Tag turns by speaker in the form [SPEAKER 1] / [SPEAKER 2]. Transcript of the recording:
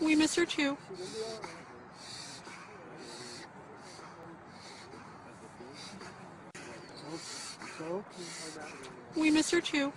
[SPEAKER 1] We miss her too. We miss her too.